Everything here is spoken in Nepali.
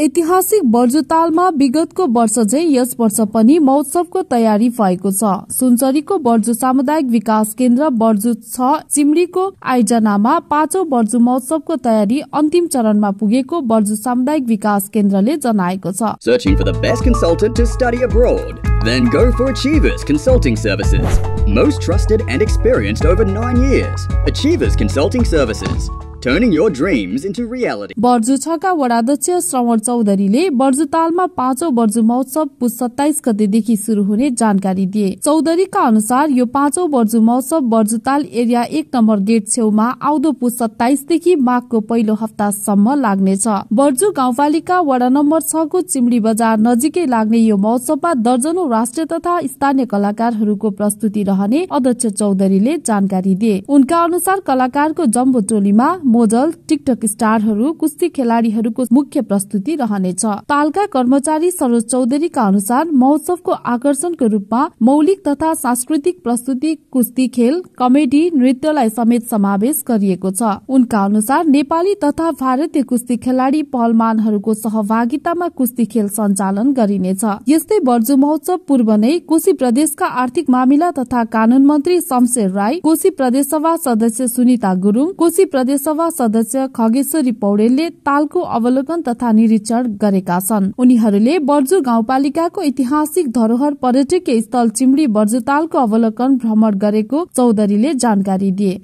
ऐतिहासिक बर्जुतालमा विगतको वर्ष झै यस वर्ष पनि महोत्सवको तयारी भएको छ सुनचरीको बर्जु सामुदायिक विकास केन्द्र बर्जु छ चिमडीको आयोजनामा पाँचौ बर्जु महोत्सवको तयारी अन्तिम चरणमा पुगेको बर्जु सामुदायिक विकास केन्द्रले जनाएको छ Searching for the best consultant to study abroad? Then go for Achievers Consulting Services. Most trusted and experienced over nine years. Achievers Consulting Services. Turning your dreams into reality. Barju छका वडाध्यक्ष श्रवण चौधरीले बर्जुतालमा पाँचौं बर्जु महोत्सव पुस सत्ताइस गतेदेखि शुरू हुने जानकारी दिए। चौधरीका अनुसार यो पाँचौं बर्जु महोत्सव बर्जुताल एरिया एक नम्बर गेट छेउमा आउँदो पुस सत्ताइसदेखि माघको पहिलो हप्तासम्म लाग्नेछ। बर्जु गाउँपालिका वडा नम्बर छको चिमडी बजार नजिकै लाग्ने यो महोत्सवमा दर्जनौ राष्ट्रिय तथा स्थानीय कलाकारहरूको प्रस्तुति रहने अध्यक्ष चौधरीले जानकारी दिए। उनका अनुसार कलाकारको जम्बो टोलीमा मोडल टिकटक स्टारहरू कुस्ती खेलाड़ीहरूको मुख्य प्रस्तुति रहनेछ। तालका कर्मचारी सरोज चौधरीका अनुसार महोत्सवको आकर्षणको रूपमा मौलिक तथा सांस्कृतिक प्रस्तुति कुस्ती खेल कमेडी नृत्यलाई समेत समावेश गरिएको छ। उनका अनुसार नेपाली तथा भारतीय कुस्ती खेलाड़ी पहलमानहरूको सहभागितामा कुस्ती खेल सञ्चालन गरिनेछ। यस्तै बर्जु महोत्सव पूर्व नै कोशी प्रदेशका आर्थिक मामिला तथा कानून मन्त्री शमशेर राई कोशी प्रदेश सभा सदस्य सुनिता गुरूङ कोशी प्रदेश सभा सदस्य खगेश्वरी पौडेलले तालको अवलोकन तथा निरीक्षण गरेका छन्। उनीहरूले बर्जु गाउँपालिकाको ऐतिहासिक धरोहर पर्यटकीय स्थल चिमडी बर्जुतालको अवलोकन भ्रमण गरेको चौधरीले जानकारी दिए।